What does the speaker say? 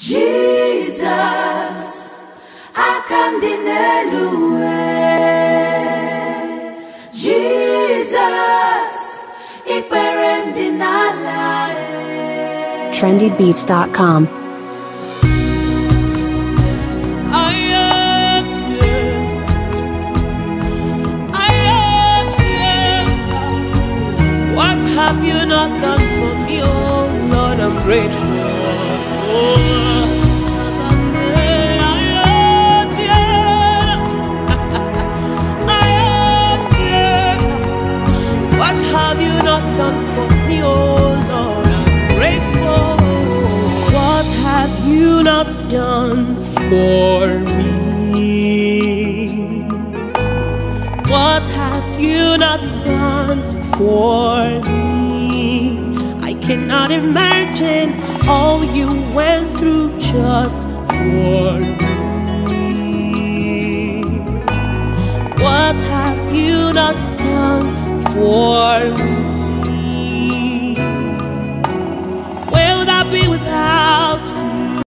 Jesus, aka m dị n'elu. Jesus, ikpere m dị n'ala trendybeats.com. I am here. I am here. What have you not done for me, oh Lord? I'm grateful. For me, oh Lord? I'm grateful. What have you not done for me? What have you not done for me? I cannot imagine all you went through just for me. What have you not done for me?